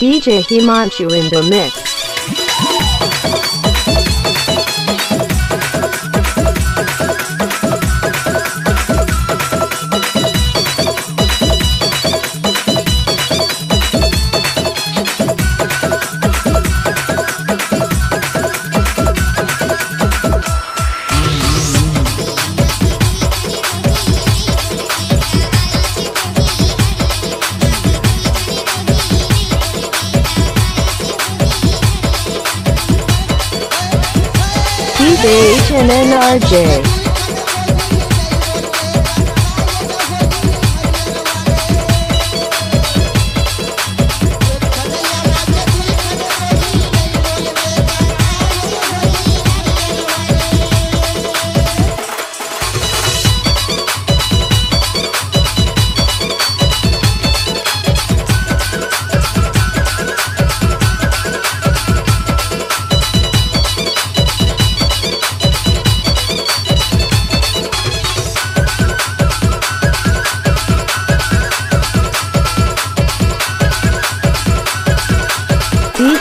DJ Himanshu in the mix. DJ HNNRJ. DJ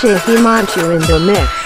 Himanshu in the mix.